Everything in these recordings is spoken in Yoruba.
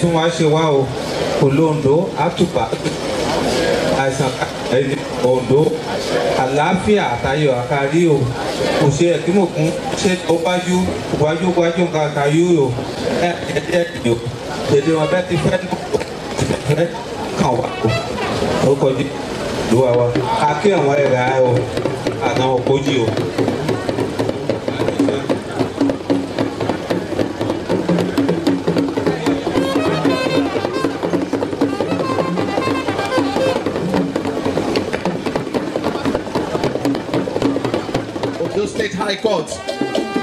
Tún wá ṣe wá o olóńdó àtùpà àìsàn ẹni òǹdó àlàáfíà àtayọ̀ àkárí o. Kò ṣe ẹ̀kímọ̀kún ṣe tó wájú wájú wájú nǹkan àkáyú o. Ẹ ẹ ẹ o. Èdè wọn bẹ́ẹ̀ ti fẹ́ fẹ́ kàn wá o. Ó kọjú ló wá wá akí àwọn ẹ̀rọ o àná òkójì o.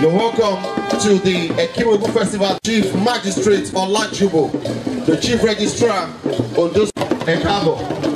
You're welcome to the Ekimogu Festival Chief Magistrate Olajubo, the Chief Registrar, Ondo State Ekabo.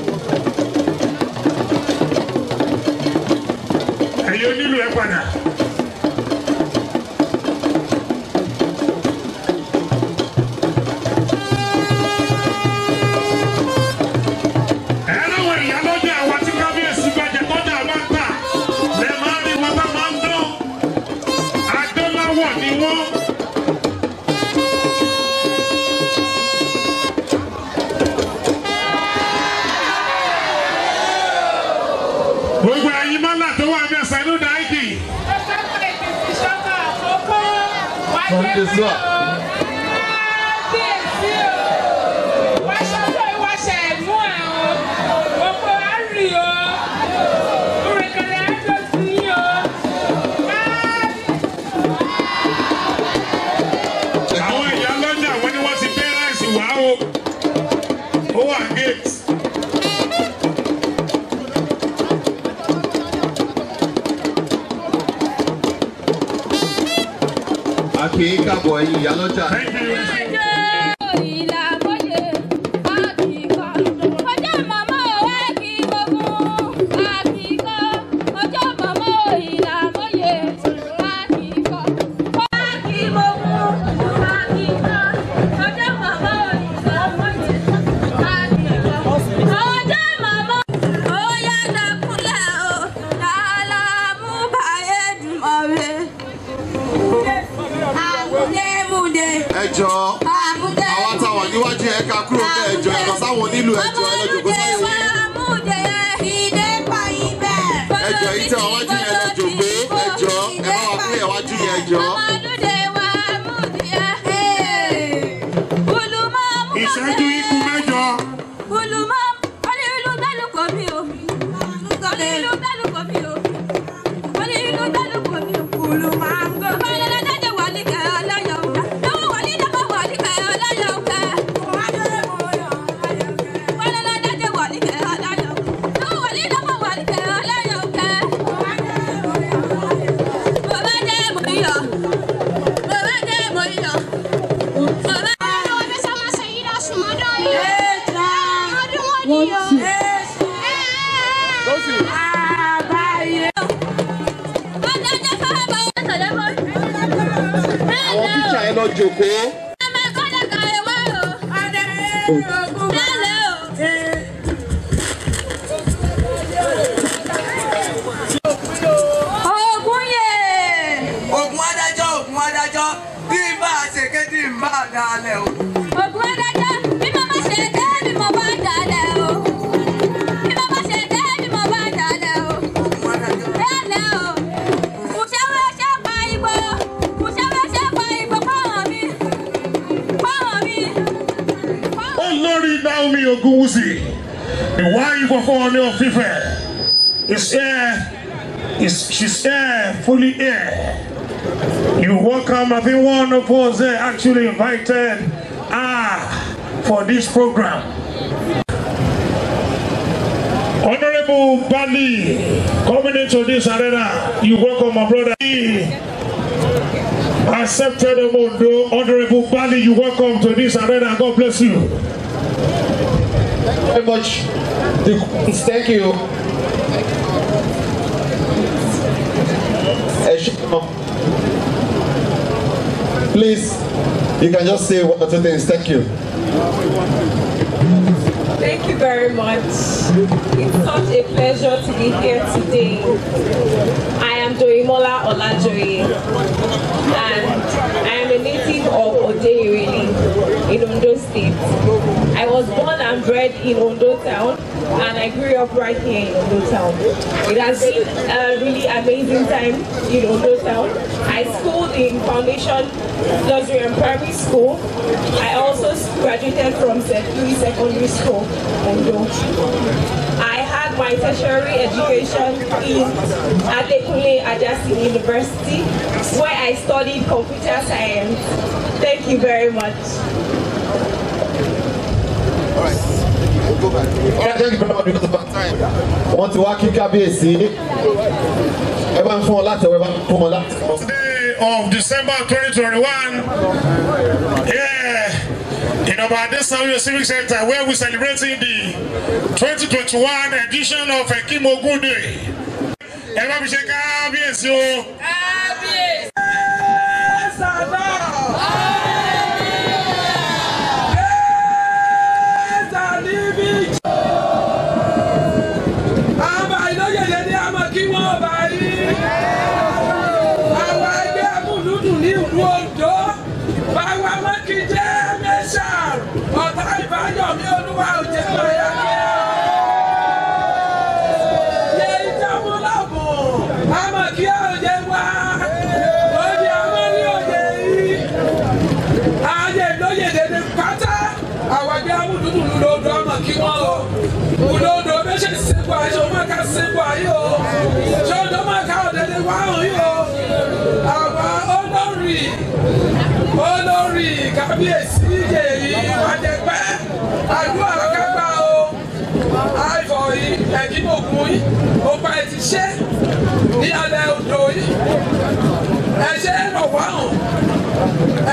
Aki Kabo ẹ̀yin ìyálọ́jà. Ogunwusi, the wife of Ooni of Ife, is here. Is she's here, fully here. You welcome. I think one of us there actually invited ah for this program. Honorable Bali, coming into this arena, you welcome my brother. Accepted Omondo, Honorable Bali, you welcome to this arena. God bless you. Very much. Thank you. Please, you can just say one or two things. Thank you. Thank you very much. It's such a pleasure to be here today. I am Doimola Olajoye and I am a native of Odeirili in Ondo State. I was born and bred in Ondo Town and I grew up right here in Ondo Town. It has been a really amazing time in Ondo Town. I schooled in Foundation Nursery and Primary School. I also graduated from St. Louis Secondary School, Ondo. I had my tertiary education in Adekunle Ajasi University, where I studied computer science. Thank you very much. Wọ́n ti wá kí kábíyèsí. Ẹ bá ń fún ọ láti ẹ bá ń fún ọ láti ọ. Day of December 2021. Yeah. In Obadesa Civic Center, where we're celebrating the 2021 edition of Ekim Ogun Day. Ẹ bá mi ṣe kábíyèsí o. Àìfọ̀ yìí, ẹ̀kímọ̀kùn yìí, ọ̀pá ẹ̀ ti ṣe ní alẹ́ odò yìí. Ẹ ṣe é rọ̀ wá hàn.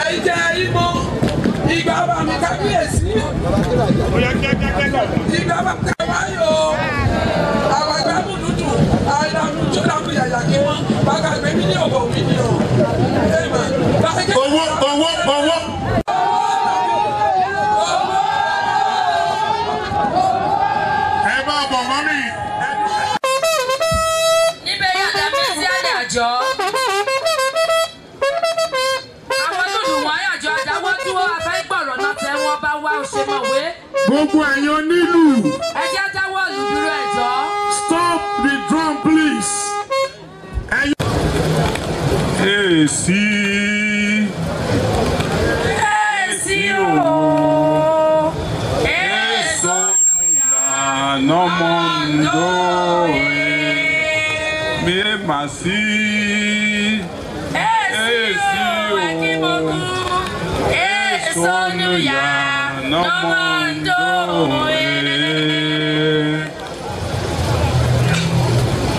Ẹ jẹ́ ìmọ̀ ìgbà bàmí kábíyèsí ìgbà bá ká wáyé o àwọn ẹgbẹ́ múlùdù àìdàmú sódàmú yàyà kí wọ́n. Bá ká gbé mí ní ọ̀bọ̀ Gbogbo ẹ̀yin onílù. ẹ jẹ́ dáwọ́ ìlú dúró ẹ̀jọ́. Stop the drum please. Èsì. èsì o. èso Ànọ́mọ́ ńdó mi è mà sí. èsì o. èso nùyà nọ́mọ̀ ndó.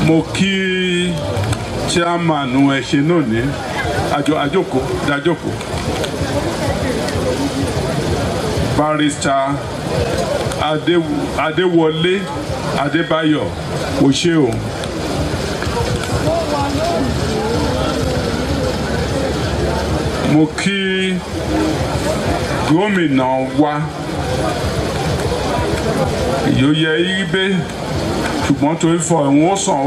Mo kí chairman ẹ̀ṣẹ̀ náà ní àjọ àjòkó dájòkó. Barrister Adéwọlé Adébáyọ̀ òṣè o. Mo kí gómìnà wa. Ìyóyẹ ibé ṣùgbọ́n torí fọ ìwọ̀n ó sàn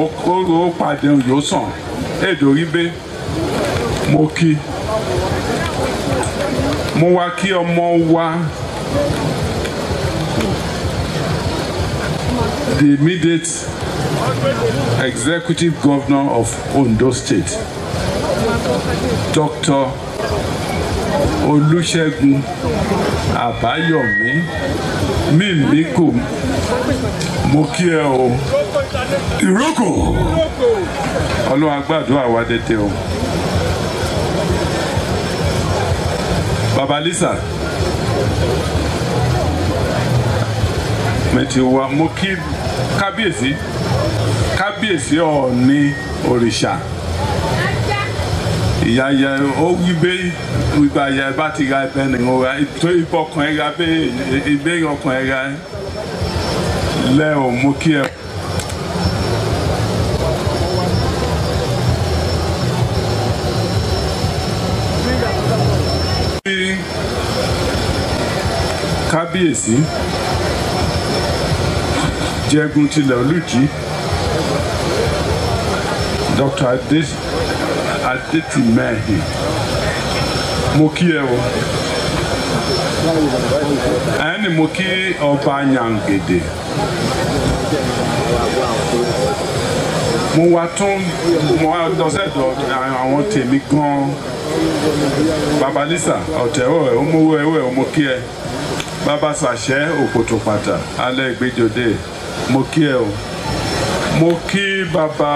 ó pàdé yóò sàn. Èdè oríbé mo kí. Mo wá kí ọmọ wa. The immediate executive governor of Ondo State Dr. Olúṣẹ́gun àbáyọ̀mí mímíkò mo kí ẹ o. Ìrókò! Ọlọ́run agbàdúrà wa dédé o. Baba lisa mẹtì wa mo kí kábíyèsí kábíyèsí ọ̀ọ́ni òrìṣà ìyá yẹ ó wí bẹ́ ìgbà yẹ bá ti ra ẹbẹ nìyẹn ra tó ibọ kan ẹ ra bẹ ibẹ ọkàn ẹ ra lẹ ò mú kí ẹ. kábíyèsí. Jẹgun tilẹ̀ olùjí dr. Adé adétìmẹ́hìn mo kí ẹ o. Ẹni mo kí ọba yangede mo wá tún mo wá lọ sẹ́dọ̀ àwọn tèmi gan. Babalisa ọ̀tẹ̀wọ̀ ẹ̀ ó mówó ẹ̀wọ̀ ẹ̀ ó mo kí ẹ. Bàbá sàṣẹ òkòtò pàtà alẹ́ ìgbẹ́jọdẹ mo kí ẹ o mo kí bàbá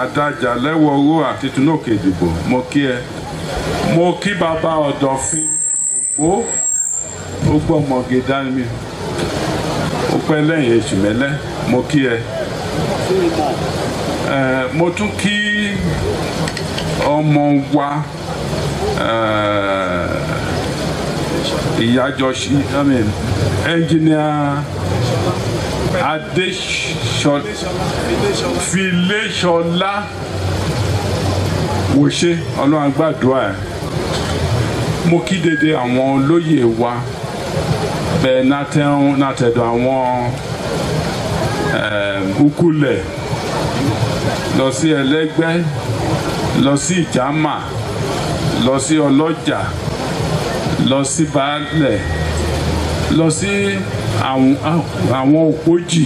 adájà lẹ́wọ̀ọ́rọ́ àti tinúkè ìdìbò mo kí ẹ. Mo kí bàbá ọ̀dọ̀fin ó ó gbọ́ ọmọge dání mi ó pẹ́ lẹ́yìn èṣù mẹ́lẹ́. Mo kí ẹ. Mo tún kí ọmọ wa ìyájọ mean engineer Filéṣọlá wòṣe ọlọ́run gbàdúrà ẹ̀. Mo kí dédé àwọn olóyè wa bẹ́ẹ̀ nátẹ̀dọ̀ àwọn ukulẹ̀ lọ sí ẹlẹ́gbẹ́ lọ sí ìjàmà lọ sí ọlọ́jà lọ sí baálẹ̀ lọ sí àwọn òpójì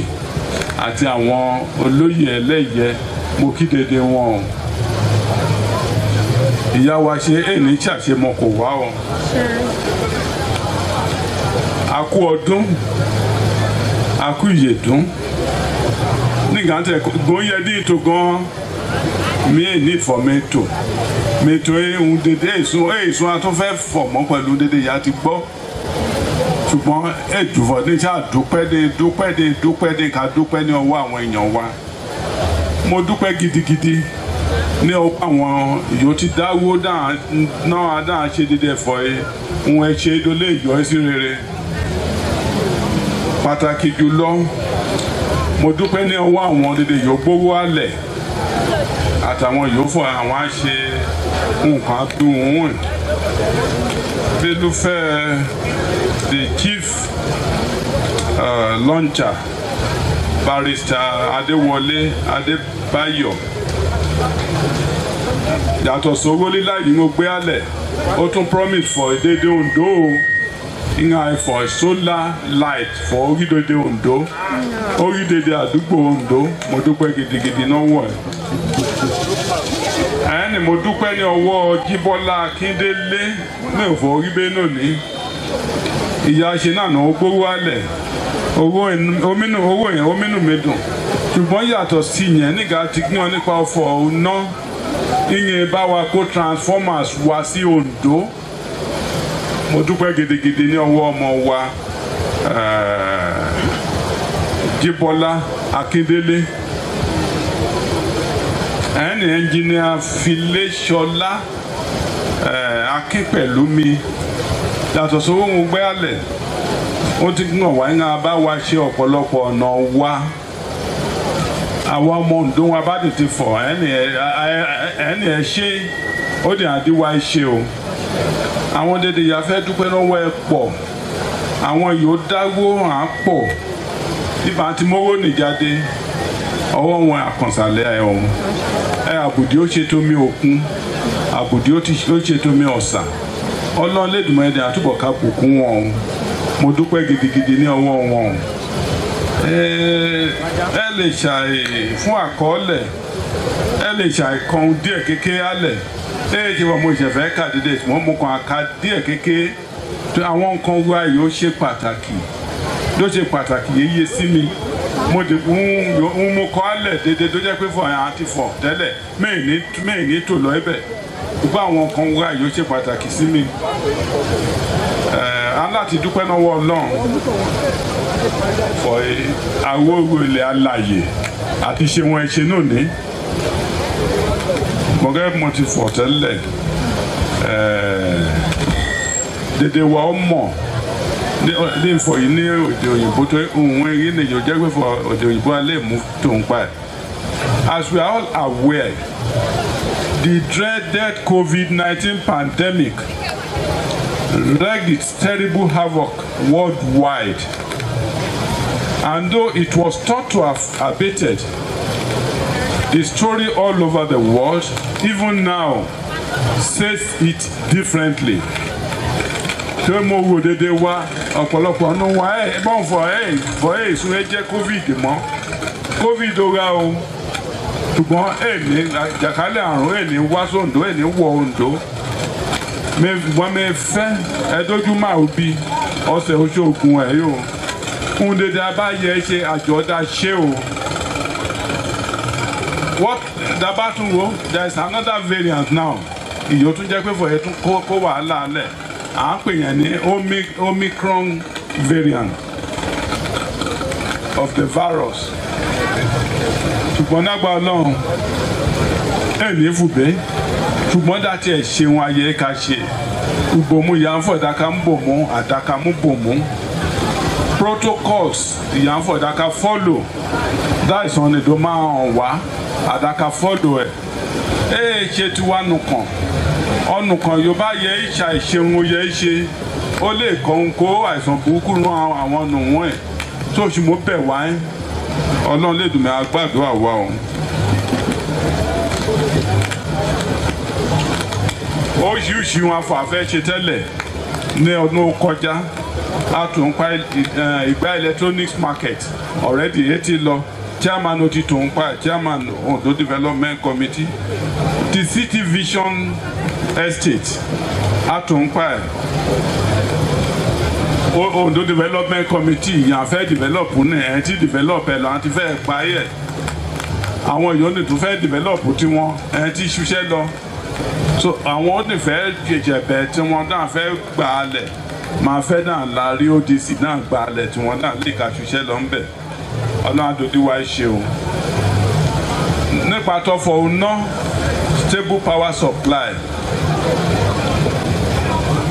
àti àwọn olóyè ẹlẹ́yẹ mo kí dédé wọn. O ìyá wa ṣe èní ṣàṣemọ kò wá o. A kú ọdún a kú ìyèdún. Nígbà tẹ gbóyè ní ìtò gan mi ní ìfọ̀ mẹ́tò ehun dédé èso èso atúnfẹ́ fọ̀mọ́ pẹ̀lú dédé ìyá ti gbọ́ ṣùgbọ́n ẹ̀dùnfọ̀ ní sáà dúpẹ́ dé dúpẹ́ dé dúpẹ́ dé ká dúpẹ́ ní ọwọ́ àwọn èèyàn wa. Mo dúpẹ́ gidigidi ní ọwọ́ àwọn ìyó ti dáwó náà dáa ṣe dédé ẹ̀fọ́ ẹ ohun ẹ ṣe ló lè yọ ẹ sí rere. Pàtàkì jùlọ mo dúpẹ́ ní ọwọ́ àwọn dédé yóò gbówó alẹ̀ àtàwọn yòófò àwọn á ṣe nǹkan dùn ún. Belufẹ́ the chief uh, launcher barrister Adéwọlé Adébáyọ̀. Yàtọ̀ sówó lílá yìí mo gbé alẹ̀ ó tún promise for dédé Ondo ìhàn for solar light for orídédé Ondo. Orídédé àdúgbò Ondo. Mo dúpẹ́ gidigidi náà wọ̀ ẹ́. Ẹni mo dúpẹ́ ní ọwọ́ Jíbọ́lá Akíndélé. Mi ò fọ orí bẹ́ẹ̀ náà ní ìyá ṣe náà náà ó gbówó alẹ̀. Owó yẹn omínú mi dùn. Ṣùgbọ́n yàtọ̀ sí yẹn nígbà tí wọ́n nípa ọ̀fọ̀ ọ̀nà ìyẹn bá wa kó transformers wá sí Ondo mo dúpẹ́ gidigidi ní ọwọ́ ọmọ wa Jíbọ́lá Akíndélé. Ẹni ẹnjìnìà Filéṣọlá Akínpẹ̀lúmi yàtọ̀ sówó mo gbé alẹ̀ ó ti gbọ̀n wá ń bá wa ṣe ọ̀pọ̀lọpọ̀ ọ̀nà wa. Àwọn ọmọ Oǹdó wa bá tètè fọ̀ ẹni ẹ ṣe ó dì àdíwá ṣe o. Àwọn dédé yà fẹ́ dúpẹ́ lọ́wọ́ ẹ pọ̀. Àwọn yóò dáwó ń pọ̀. Ibà tí mówó nìjáde ọwọ́ wọn àkànṣàlẹ̀ ẹ̀ ọ̀hún. Ẹ àbùdí ó ṣètò mi òkun. Àbùdí ó ṣètò mi ọ̀sà ọlọ́run lẹ́dùnmọ́ ẹ̀dẹ̀ àtúbọ̀ ká bùkún wọn o. Mo dúpẹ́ gidigidi ní ọwọ́ wọn o. Ẹ lè ṣàì fún àkọọ́lẹ̀. Ẹ lè ṣàì kan díẹ̀ kékeré alẹ̀. Ẹ ti wọ́n mo ṣẹ̀fẹ̀ kà dédé wọ́n mo kàn ká díẹ̀ kékeré. Àwọn nǹkan wa yìí ó ṣe pàtàkì. Ló ṣe pàtàkì yéye sí mi. Mo dì ń mo kọ́ alẹ̀ dédé tó jẹ́ pé fọ àti fọ tẹ́lẹ̀. Mẹ́ẹ̀ ní tò lọ ibẹ̀ gbogbo àwọn nǹkan wa yìí ó ṣe pàtàkì sí mi. Aláti dúpẹ́ lọ́wọ́ ọlọ́run fọ àwọn ilẹ̀ alàyè àti ṣe wọn ṣe náà ní mọ̀gẹ́ mo ti fọ̀ tẹ́lẹ̀ dédé wa ó mọ̀. Ní ìfọ̀ yìí ní òde òyìnbó tó òun èyí ni yóò jẹ́ pé òde òyìnbó alẹ́ mú ń pa ẹ̀. As we are all aware, the dreaded COVID-19 pandemic wreaked its terrible havoc worldwide. And though it was thought to have abated, the story all over the world, even now, says it differently. tó mo dédé wá ọ̀pọ̀lọpọ̀ ọ̀nà wa ẹ̀ bọ́n fọ ẹ̀ bọ́ ẹ̀ sún ẹ jẹ́ covid mọ́ covid ó ra o ṣùgbọ́n ẹ̀ ní àjàkálẹ̀ àrùn ní wá sóńdó ní wọ Oǹdó wọ́n mi fẹ́ ẹ dójú máa ọ̀sẹ̀ oṣoògùn ẹ̀ yóò. Ń dédé abáyẹ ṣe àjọ̀dá ṣé o. What dábàá tún wo there is another variant now. Ìyó tún jẹ́ pé fọ̀ ẹ̀ tún kó wàhálà lẹ̀. À ń pè yẹn ní omicron variant of the virus ṣùgbọ́n nágbà ọlọ́run ẹ̀ ní fùbẹ́. Ṣùgbọ́n dàtí ẹ̀ ṣeun ayé ká ṣe. Ìbòmú ìyá ń fọ̀dáka ń bòmú àdáka mú bòmú protocols ìyá ń fọ̀dáka follow. Dáìsàn nìdó máa hàn wá àdáka follow ẹ̀. Ẹ̀ ṣe tiwa nù kàn. Ọ̀nù kan yorùbá yẹ ìṣà ìṣeun yẹ ṣe. Ó lè kọ́hún kó àìsàn burúkú rán àwọn ọ̀nù wọn ẹ̀. Tó mọ́ bẹ̀ wá ẹ́ ọlọ́run lè dùn mí agbádùn àwa o. oríṣiríṣi wọn afọ àfẹ́ ṣe tẹ́lẹ̀ ní ọdún kọjá. A tún pa ìgbà electronics market already etí lọ. Chairman oti tó ń pa chairman Ondo development committee. The city vision estate a tó ń pa Ondo development committee yàn fẹ́ develop ní ẹ̀ ti develop ẹ̀ lọ́n ti fẹ́ parí ẹ̀. Àwọn ìyóni tó fẹ́ develop tiwọn ẹ̀ ti ṣiṣẹ́ lọ. So àwọn ò ní fẹ́ jẹjẹbẹ tí wọ́n náà fẹ́ gbà á lẹ̀ máa fẹ́ náà la rí odc náà gbà á lẹ̀ tí wọ́n náà lè ka ṣiṣẹ́ lọ ń bẹ̀ ọlọ́run àdòdì wa ṣe o. Nípa tọ́fọ̀ ọ̀nà stable power supply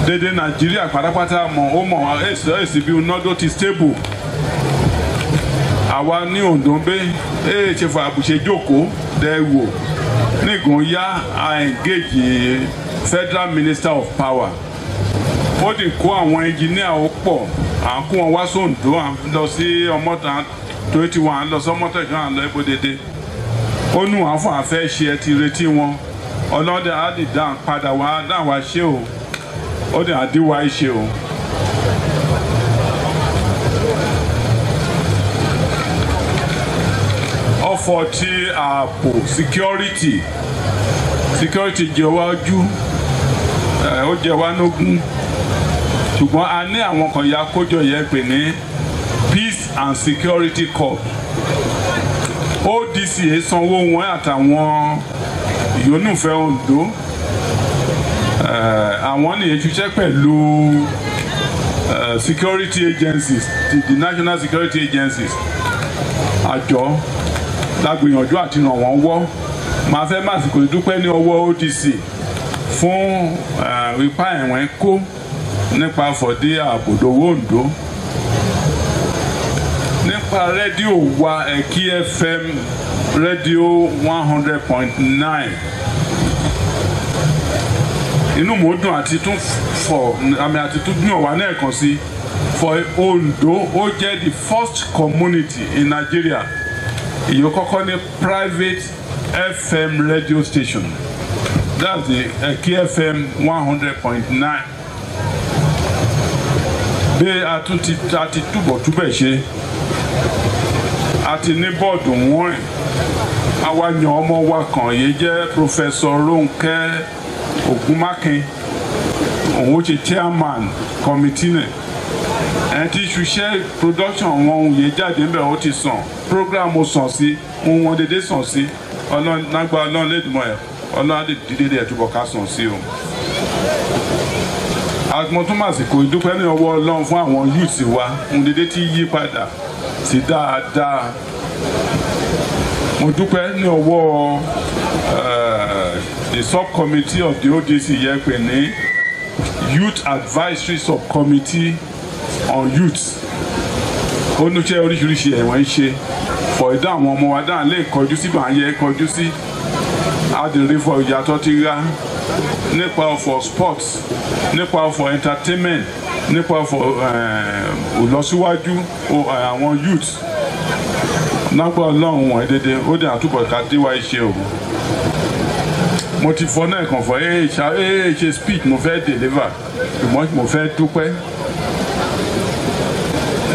dédé nàìjíríà pátápátá mọ̀ ó mọ̀ èsì èsì bí tó ti stable. Àwa ní Ondo ń bẹ èè ṣe fà àbùṣe jókòó dẹ́ wò. Nígun yá a engage federal minister of power. Ó ti kó àwọn engineer ó pọ̀. À ń kó wọn wá sóńdó à ń lọ sí ọmọta ti wọn à ń lọ sí ọmọta ìjọba à ń lọ ibo dédé. Ó nù wọn fún àfẹ́ ṣe ẹ ti retí wọn. Ọlọ́dẹ á lè dá padà wá dá wá ṣe o ó dẹ̀ àdíwá ṣe o. ọ̀fọ̀ ti ààbò security. Security jẹ wájú ó jẹ wá nógún. Ṣùgbọ́n a ní àwọn kan ya kójọ yẹn pè ní peace and security corps odc sanwó wọn àtàwọn ìyónúfẹ́ Ondo àwọn nìyẹn ṣiṣẹ́ pẹ̀lú security agencies the, national security agencies. Àjọ lágbìyànjú àti ràn wọ́n wọ́. Máa fẹ́ màsìkò ìdúpẹ́ ní ọwọ́ ODC fún ipá ẹ̀wọ̀n kó nípa fọ̀dé àbòdòwò Ondo. Nípa rédíò wa Ẹ̀kí FM rédíò one hundred point nine inú mo dùn àti tún fọ àmì àti tún dùn ọ̀wá náà kàn sí for Ondo ó jẹ́ the first community in Nigeria. Ìyó kọ́kọ́ ní private FM radio station. That's the Ẹ̀kí FM one hundred point nine. Bí a tún ti a ti túbọ̀ túbẹ̀ ṣe a ní bọ́ọ̀dù wọ́n àwa yan ọmọ wa kan yìí jẹ́ professor Rónkẹ́ Ògúnmákin òun ó ṣe chairman committee náà. Ẹ ti ṣiṣẹ́ production wọn ohun yẹn jáde ńbẹ̀ ó ti sàn. Program ó sàn sí ohun wọn dédé sàn sí. Ọlọ́run lágbá ọlọ́run lẹ́dùnmọ́ ẹ̀ ọlọ́run lè dídé dẹ̀ túbọ̀ ká sàn sí o. àgbọn tó sì kò dúpẹ́ ní ọwọ́ ọlọ́run fún àwọn youths wa. Ohun dédé tí yí padà sí dáadáa. Mo dúpẹ́ ní ọwọ́ the subcommittee of the ODC yẹ youth advisory subcommittee on youth ó ní iṣẹ́ oríṣiríṣi ẹ̀wọ̀n ń ṣe. Fọ̀ ìdá àwọn ọmọ wa dáhùn lè kọjú sí ń yẹ kọjú sí. Adìrí fọ ìyàtọ̀ ti ra nípa ọ̀fọ̀ sports nípa ọ̀fọ̀ entertainment nípa ọ̀fọ̀ ìlọsíwájú àwọn youth lágbà ọlọ́run wọ̀nyí dédé ó dẹ̀ àtúbọ̀ ká déwà iṣẹ́ o mo ti fọ náà kàn fọ ee ṣe ee ṣe speech mo fẹ́ deliver. Ṣùgbọ́n mo fẹ́ dúpẹ́.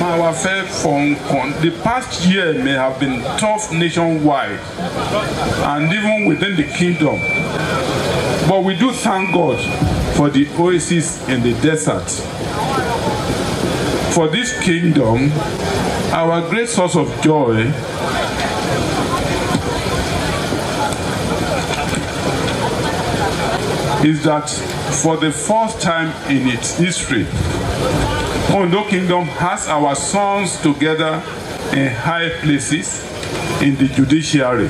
Máa wá fẹ́ fọ nǹkan the past year may have been tough nationwide and even within the kingdom. But we do thank God for the oasis in the desert. For this kingdom our great source of joy is that for the first time in its history, Ondo Kingdom has our sons together in high places in the judiciary,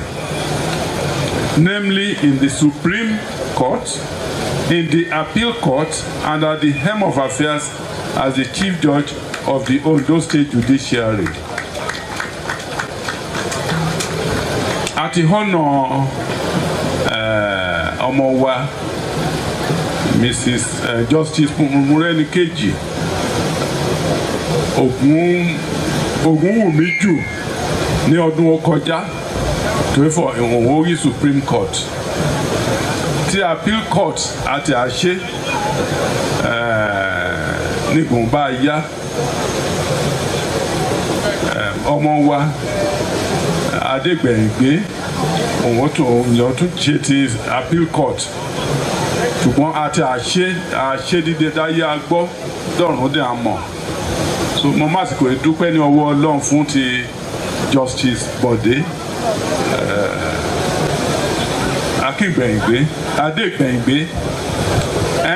namely in the Supreme Court, in the Appeal Court, and at the helm of affairs as the Chief Judge of the Ondo State Judiciary. Àti họ́nà ọmọ wa Mrs. Uh, Justice Murẹ́nikejì Ògún Ògúnwùmí jù ní ọdún ó kọjá tó fọ Supreme Court tí Appeal Court àti àṣẹ nígbòm bá yá ọmọ wa Adégbèǹgbé òun tún ṣe ti Appeal Court ṣùgbọ́n àti àṣe àṣe dídé dáyé agbọ́ dọ̀rùn dé àmọ̀ so mo má sì kò dúpẹ́ ní ọwọ́ ọlọ́run fún ti justice Bọ̀dé. Akíngbẹ̀yìngbé Adégbẹ̀yìngbé.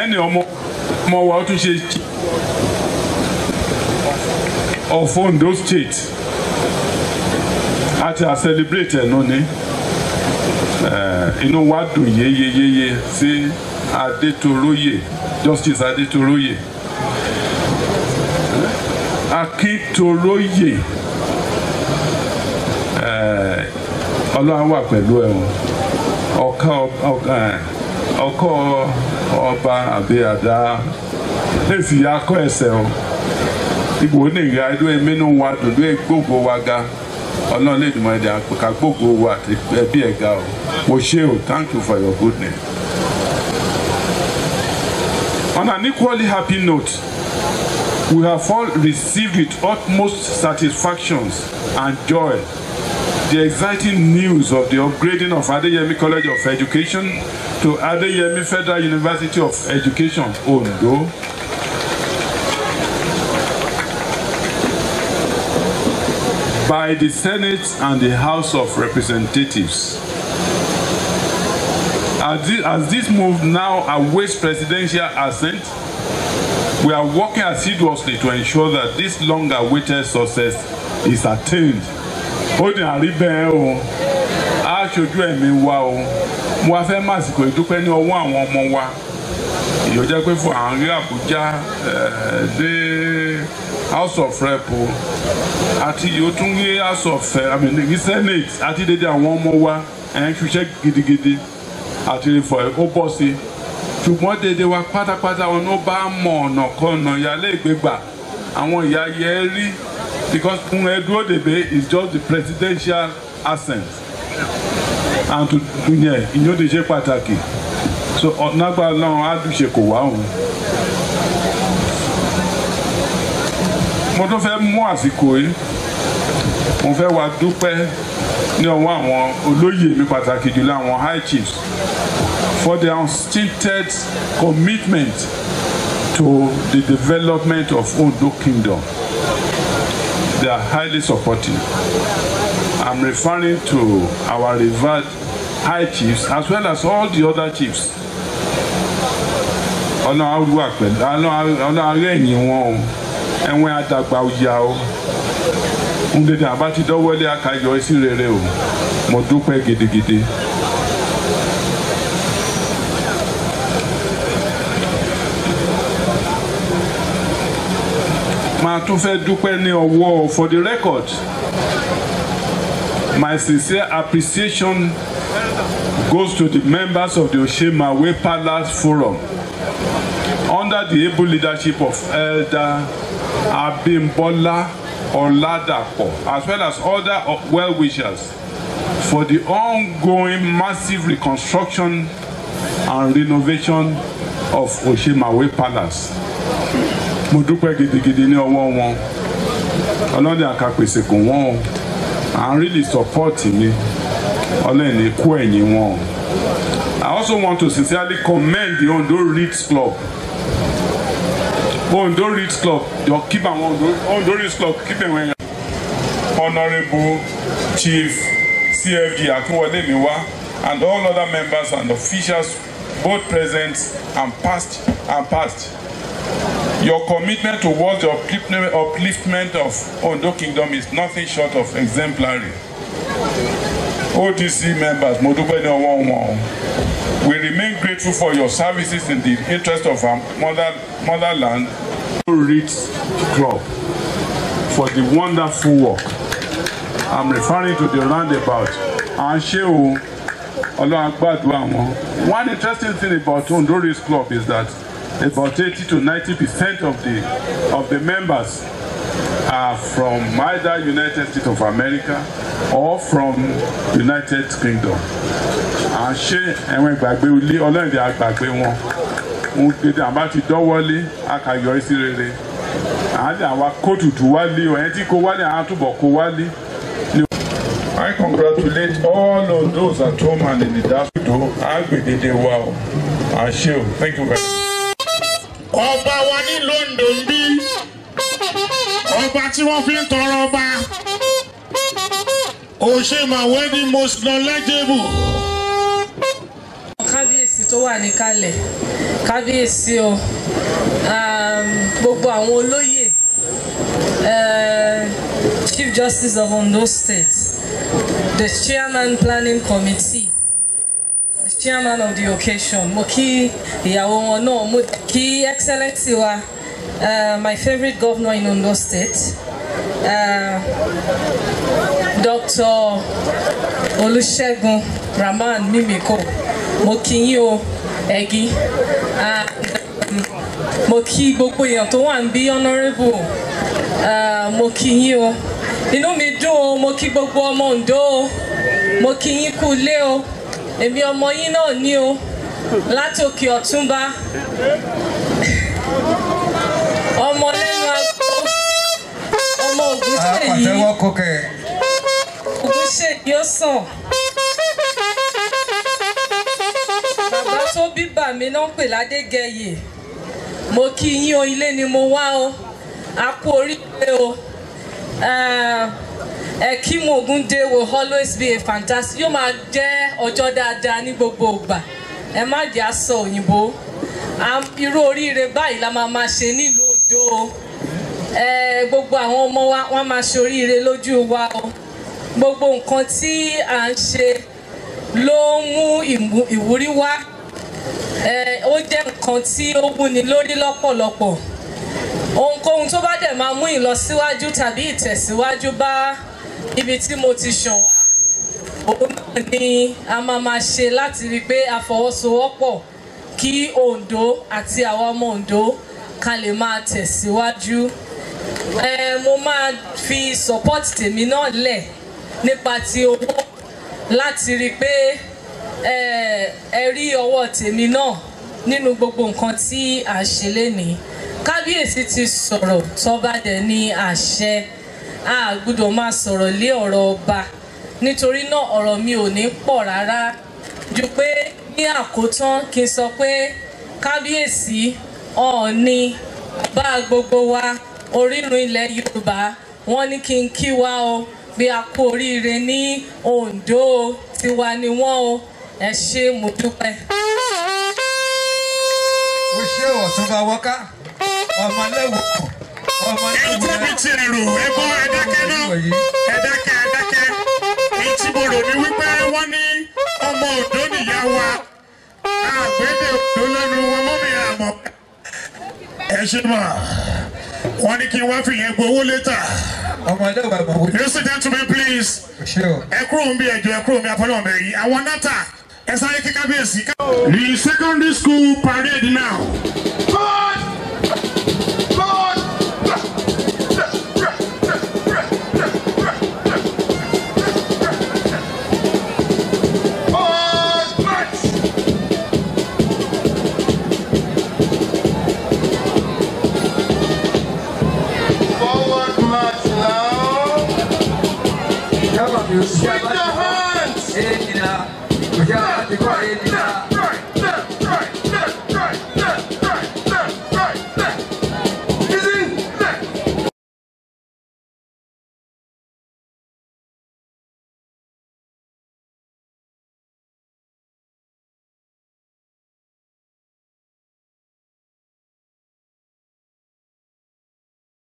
Ẹni ọmọ ó tún ṣe of Ondo State. Àti à celebrate ẹ̀ nù ni. Inú wa dùn yéyeyéye sí Adétoróyè Justice Adétoróyè Akíntoróyè Ọlọ́run wà pẹ̀lú ẹ̀wọ̀n ọkọ ọba àbí àdá èsì akọ ẹsẹ̀ o. Ìgbò oníga ẹdú ẹmínú wa dùdú gbogbo wa ga. Ọlọ́run lè dùnmọ̀ ẹ̀dá ká gbogbo wa àti ẹbí ẹ̀ ga o. Mo ṣe o. Thank you for your goodness. On an equally happy note, we have all received with utmost satisfactions and joy the exciting news of the upgrading of Adeyemi College of Education to Adeyemi Federal University of Education, Ondo. By the Senate and the House of Representatives. As this, as this move now awaits presidential assent, we are working assiduously to ensure that this long-awaited success is attained. ó bẹ́ẹ̀ o. Á ṣojú wa o. Mo wá fẹ́ màsìkò ìdúpẹ́ ní ọwọ́ àwọn ọmọ wa. Ìyó jẹ́ pé fún àwọn rí Àbújá dé House of Rep o. Àti yóò tún rí House of I mean Senate àti dédé àwọn ọmọ wa ẹ̀ ń ṣiṣẹ́ gidigidi àti ìfọ̀ ó bọ́ sí. Ṣùgbọ́n dédé wa pátápátá wọn ló bá mọ ọ̀nà kan ọ̀nà ìyálé ìgbégbà àwọn ìyá yẹ rí because Nwedo Debe is just the presidential assent and to yẹ ìyẹn òde ṣe pàtàkì. So ọ̀nàgbà náà àdùṣe kò wá òun. mo tún fẹ́ mú àsìkò yìí. Mo fẹ́ wá dúpẹ́ ní ọwọ́ àwọn olóyè mi pàtàkì jùlọ àwọn high chiefs for their unstinted commitment to the development of Ondo Kingdom. They are highly supportive. I'm referring to our revered high chiefs as well as all the other chiefs. ọ̀nà àrùwà pẹ̀lú ọ̀nà àárẹ̀ ẹ̀yìn wọn o ẹ̀wọ̀n àdàgbà ọ̀yà o ń dédé àbá ti dọ́wọ́lé rere o. Mo dúpẹ́ gidigidi. máa tún fẹ́ dúpẹ́ ní ọwọ́ for the record. My sincere appreciation goes to the members of the Oshemawe Palace Forum. Under the able leadership of Elder Abimbola Oladapo as well as other well-wishers for the ongoing massive reconstruction and renovation of Oshemawe Palace. mo dúpẹ́ gidigidi ní ọwọ́ wọn ọlọ́dẹ àkàpèsè kò wọ́n o à ń really support mi ọlọ́ọ̀ni kú ẹ̀yìn wọn. I also want to sincerely commend the Ondo Reeds Club Ondo Reeds Club your keep am Ondo Reeds Club keep am well. Honourable Chief CFG Akinwole Miwa and all other members and officials both present and past and past. Your commitment towards the upliftment of Ondo Kingdom is nothing short of exemplary. ODC members, mo dúpẹ́ ní ọwọ́ wọn o. We remain grateful for your services in the interest of our mother, motherland. Reeds Club for the wonderful work. I'm referring to the roundabout. À ń ṣe o, Ọlọ́run gbàdúrà wọn. One interesting thing about Ondo Reeds Club is that about 80 to 90 percent of the of the members are from either United States of America or from United Kingdom. à ń ṣe ẹ̀wọ̀n ìgbàgbé ilé ìdí àgbàgbé wọn ń dédé àbá ti dọ́wọ́lé akayọ̀ sí rere àádé àwa kóòtù tó wálé o ẹni tí kò wálé àwọn àtúbọ̀ kò wálé. I congratulate all of those at home and in the diaspora agbèdéde wa o à ń ṣe o thank you very much. ọba wa ní londo ń bí ọba tí wọ́n fi ń tọrọ ọba. Òṣèmàwé ni most knowledgeable. kábíyèsí tó wà níkàlẹ̀ kábíyèsí o. Um, gbogbo àwọn olóyè. Uh, chief justice of ondo state. The chairman planning committee. The chairman of the occasion. Mo kí ìyàwó wọn náà. Mo kí excellency wa uh, my favourite governor in ondo state uh, dr olùṣègùn rahman mímíkò mo kí yín o ẹ̀gí mo kí gbogbo èèyàn tó wà ń bí honourable uh, mo kí yín o inú mi dùn o mo kí gbogbo ọmọ ondo o ọmọ lẹ́nu agbó. Ọmọ ògùn ṣèyí àpàtẹ́wọ́ kókè. ògùn ṣèyí ó sàn. bàbá tó bí bà mí náà ń pè ládégẹyè. Mo kí yín o ilé ni mo wá o. A kú oríire o. Ẹkímù ogunde will always be a fantastic. Yóò máa jẹ́ ọjọ́ dáadáa ní gbogbo ìgbà. Ẹ má jẹ́ àsọ òyìnbó. Irú oríire báyìí la máa máa ṣe nílùú Oǹdó o gbogbo àwọn ọmọ wa wọ́n máa ṣe oríire lójú wa o. Gbogbo nǹkan tí à ń ṣe ló ń mú ìwúrí wá. Ó jẹ́ nǹkan tí ó wúni lórí lọ́pọ̀lọpọ̀. Ohunkóhun tó bá dẹ̀ máa mú ìlọsíwájú tàbí ìtẹ̀síwájú bá ibi tí mo ti ṣàn wá òun náà ni a máa máa ṣe láti rí i pé a fọwọ́sowọ́pọ̀ kí Oǹdó àti àwa ọmọ Oǹdó ká lè máa tẹ̀síwájú. Mo máa fi support tèmi náà lẹ̀ nípa ti owó láti rí i pé ẹ rí ọwọ́ tèmi náà nínú gbogbo nǹkan tí à ń ṣe lénìí kábíyèsí ti sọ̀rọ̀ tọ́ba dẹ̀ ní àṣẹ a gbọ́dọ̀ máa sọ̀rọ̀ lé ọ̀rọ̀ ọba. Nítorí náà ọ̀rọ̀ mi ò ní pọ̀ rárá. Ju pé ní àkótán kí n sọ pé kábíyèsí ọ̀ọ́ni bá gbogbo wa orírun ilẹ̀ yorùbá wọ́n ní kí n kí wa o. Bí a kú oríire ní ondo tiwa ni wọ́n o. Ẹ ṣé mo dúpẹ́. ó ṣe ọ̀túnba wọ́ká. Ọmọléwò èyí tí mi ti rò ẹ bọ́ ẹ dákẹ́ náà. Ẹ dákẹ́ ẹ dákẹ́. Èyí tí mo rò ní wípé wọ́n ní ọmọ òdó nìyá wa. Àgbédè òdó lẹ́nu wọn mọ́ mi àmọ́ ẹ ṣe mọ̀ wọ́n ní kí wọ́n fi yẹn gbowó létà. ọmọléwò ẹ̀mọ̀wò. ladies and gentlemen please ẹ kúrò ń bí ẹjọ ẹ kúrò ń bí apọ́lọ́ ọ̀bẹ yìí àwọn nata ẹ sáré kí kábíyèsí. the secondary school parade now.